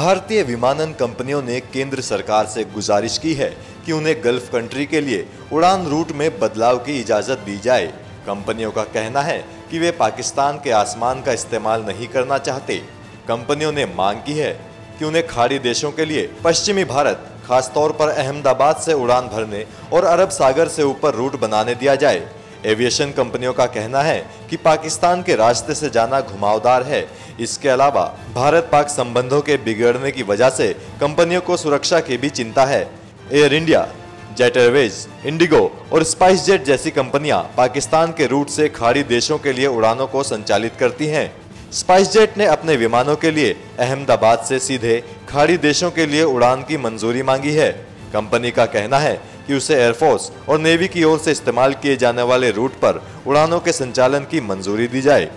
भारतीय विमानन कंपनियों ने केंद्र सरकार से गुजारिश की है कि उन्हें गल्फ कंट्री के लिए उड़ान रूट में बदलाव की इजाज़त दी जाए। कंपनियों का कहना है कि वे पाकिस्तान के आसमान का इस्तेमाल नहीं करना चाहते। कंपनियों ने मांग की है कि उन्हें खाड़ी देशों के लिए पश्चिमी भारत, खासतौर पर अहमदाबाद से उड़ान भरने और अरब सागर से ऊपर रूट बनाने दिया जाए। एविएशन कंपनियों का कहना है कि पाकिस्तान के रास्ते से जाना घुमावदार है। इसके अलावा, भारत पाक संबंधों के बिगड़ने की वजह से कंपनियों को सुरक्षा की भी चिंता है। Air India, jet Airways, Indigo और स्पाइस जेट जैसी कंपनियाँ पाकिस्तान के रूट से खाड़ी देशों के लिए उड़ानों को संचालित करती हैं। स्पाइस जेट ने अपने विमानों के लिए अहमदाबाद से सीधे खाड़ी देशों के लिए उड़ान की मंजूरी मांगी है। कंपनी का कहना है कि उसे एयरफोर्स और नेवी की ओर से इस्तेमाल किए जाने वाले रूट पर उड़ानों के संचालन की मंजूरी दी जाए।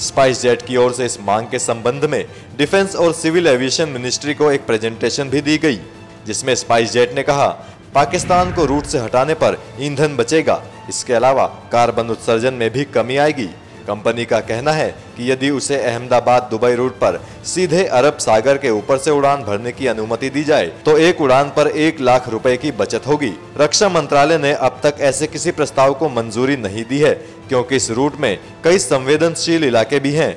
स्पाइस जेट की ओर से इस मांग के संबंध में डिफेंस और सिविल एविएशन मिनिस्ट्री को एक प्रेजेंटेशन भी दी गई, जिसमें स्पाइस जेट ने कहा, पाकिस्तान को रूट से हटाने पर ईंधन बचेगा, इसके अलावा कार्बन उत्सर्जन में भी कमी आएगी। कंपनी का कहना है कि यदि उसे अहमदाबाद दुबई रूट पर सीधे अरब सागर के ऊपर से उड़ान भरने की अनुमति दी जाए तो एक उड़ान पर एक लाख रुपए की बचत होगी। रक्षा मंत्रालय ने अब तक ऐसे किसी प्रस्ताव को मंजूरी नहीं दी है, क्योंकि इस रूट में कई संवेदनशील इलाके भी हैं।